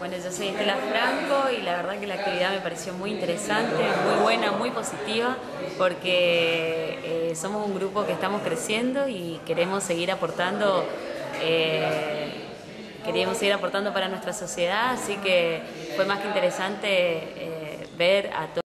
Bueno, yo soy Estela Franco y la verdad que la actividad me pareció muy interesante, muy buena, muy positiva, porque eh, somos un grupo que estamos creciendo y queremos seguir aportando, eh, queríamos seguir aportando para nuestra sociedad, así que fue más que interesante eh, ver a todos.